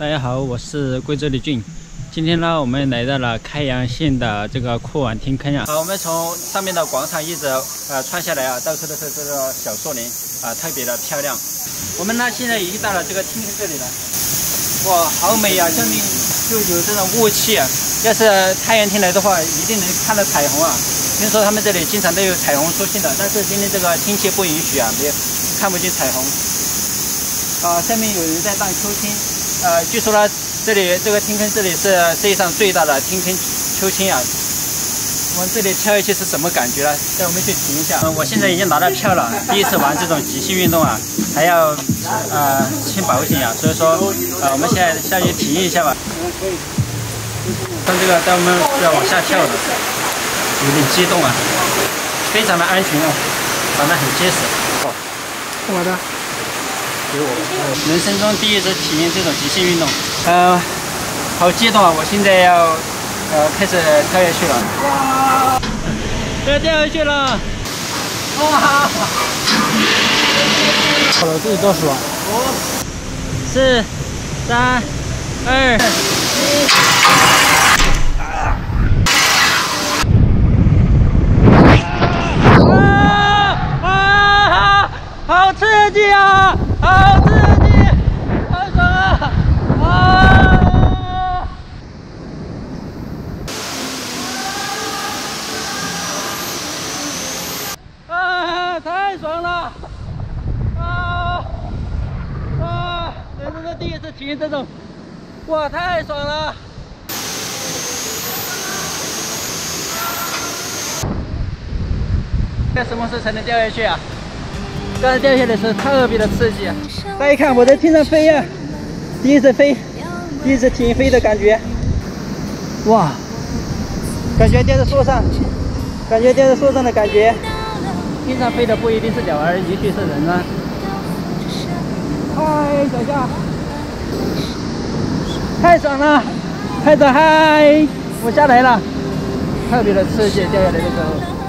大家好，我是贵州李俊。今天呢，我们来到了开阳县的这个阔晚天坑啊。好，我们从上面的广场一直呃穿下来啊，到处都是这个小树林啊，特别的漂亮。我们呢现在已经到了这个天坑这里了，哇，好美啊！下面就有这种雾气啊。要是太阳天来的话，一定能看到彩虹啊。听说他们这里经常都有彩虹出现的，但是今天这个天气不允许啊，没有看不见彩虹。啊，下面有人在荡秋千。呃，据说呢，这里这个天坑这里是世界上最大的天坑秋千啊。我们这里跳下去是什么感觉呢？带我们去体验一下。嗯，我现在已经拿到票了，第一次玩这种极限运动啊，还要呃签保险啊，所以说呃我们现在下去体验一下吧。看这个带我们要往下跳的，有点激动啊，非常的安全啊，绑得很结实。哦，干给我？人生中第一次体验这种极限运动，呃，好激动啊！我现在要呃开始跳下去了，哇！要掉下去了，哇！好了，自己倒数啊！五、四、三、二、一，啊啊！好刺激啊！好刺激，好爽啊！啊！啊！太啊！啊！人生的第一次体验这种，哇，太爽了！在什么时候才能掉下去啊？刚才掉下来的时候特别的刺激，大家看我在天上飞呀，第一次飞，第一次体验飞的感觉，哇，感觉掉在树上，感觉掉在树上的感觉，天上飞的不一定是鸟儿，也许是人啊。嗨，小夏，太爽了，拍着嗨，我下来了，特别的刺激，掉下来的时候。